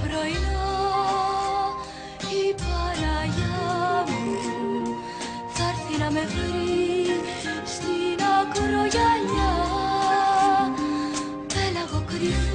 πρωινό η Παναγιά μου. Θα έρθει να με βρει στην ακρογιαλιά. Πέλαγο κρυφό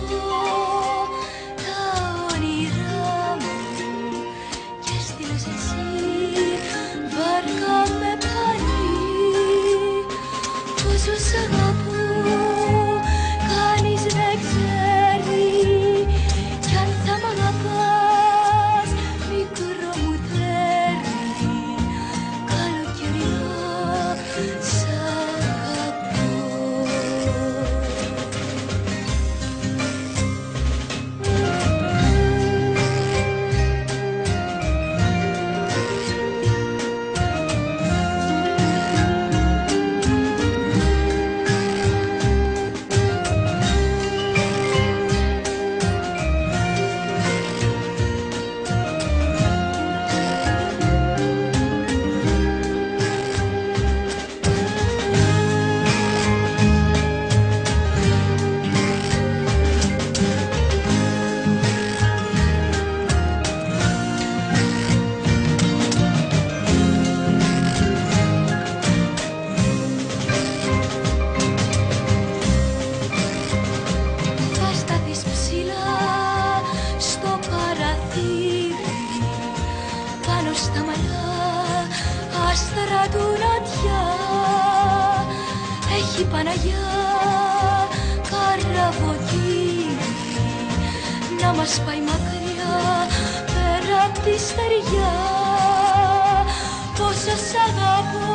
άστρα του νατιά έχει Παναγιά καραβοκύρι να μας πάει μακριά πέρα απ' τη στεριά. Πόσο σ' αγαπώ